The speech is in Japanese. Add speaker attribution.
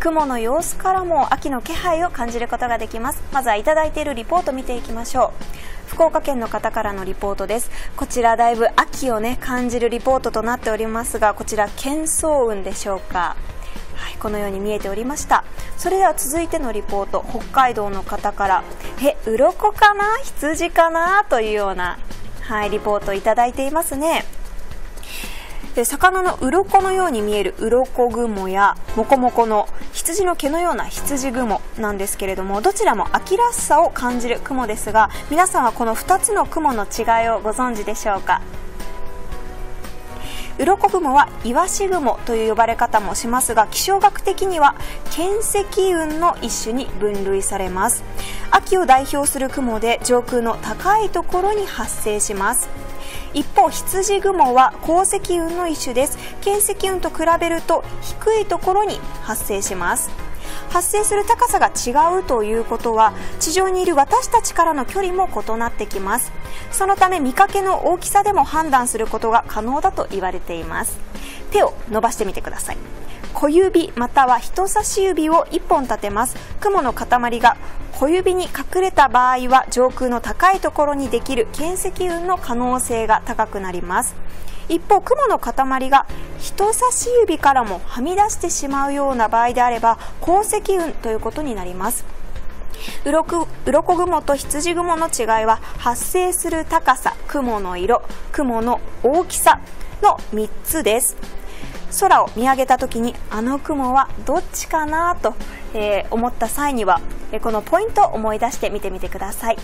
Speaker 1: 雲の様子からも秋の気配を感じることができます。まずはいただいているリポート見ていきましょう。福岡県の方からのリポートです。こちらだいぶ秋をね感じるリポートとなっておりますがこちら喧騒雲でしょうか。はい、このように見えておりました。それでは続いてのリポート北海道の方から。え鱗かな？羊かな？というような、はい、リポートいただいていますね。で魚の鱗のように見える鱗雲やモコモコの羊の毛のような羊雲なんですけれどもどちらも秋らしさを感じる雲ですが皆さんはこの2つの雲の違いをご存知でしょうか？鱗雲はイワシ雲という呼ばれ方もしますが気象学的には巻積雲の一種に分類されます。秋を代表する雲で上空の高いところに発生します。一方羊雲は鉱石雲の一種です。剣石雲と比べると低いところに発生します。発生する高さが違うということは地上にいる私たちからの距離も異なってきます。そのため見かけの大きさでも判断することが可能だと言われています。手を伸ばしてみてください。小指または人差し指を1本立てます。雲の塊が小指に隠れた場合は上空の高いところにできる巻積雲の可能性が高くなります。一方雲の塊が人差し指からもはみ出してしまうような場合であれば鉱石雲ということになります。鱗雲と羊雲の違いは発生する高さ雲の色雲の大きさの3つです。空を見上げた時にあの雲はどっちかなと、えー、思った際には、えこのポイントを思い出して見てみてください。